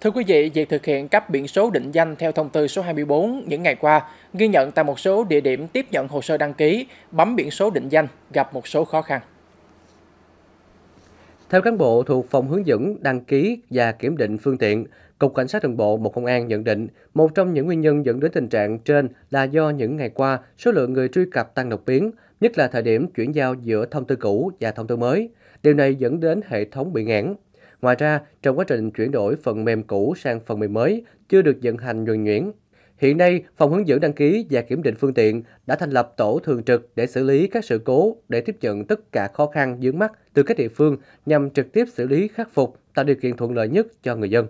Thưa quý vị, việc thực hiện cấp biển số định danh theo thông tư số 24 những ngày qua ghi nhận tại một số địa điểm tiếp nhận hồ sơ đăng ký, bấm biển số định danh gặp một số khó khăn. Theo cán bộ thuộc phòng hướng dẫn đăng ký và kiểm định phương tiện, Cục Cảnh sát Đường bộ Bộ Công an nhận định một trong những nguyên nhân dẫn đến tình trạng trên là do những ngày qua số lượng người truy cập tăng đột biến, nhất là thời điểm chuyển giao giữa thông tư cũ và thông tư mới. Điều này dẫn đến hệ thống bị ngãn. Ngoài ra, trong quá trình chuyển đổi phần mềm cũ sang phần mềm mới chưa được vận hành nhuần nhuyễn. Hiện nay, Phòng hướng dẫn đăng ký và kiểm định phương tiện đã thành lập tổ thường trực để xử lý các sự cố để tiếp nhận tất cả khó khăn vướng mắt từ các địa phương nhằm trực tiếp xử lý khắc phục, tạo điều kiện thuận lợi nhất cho người dân.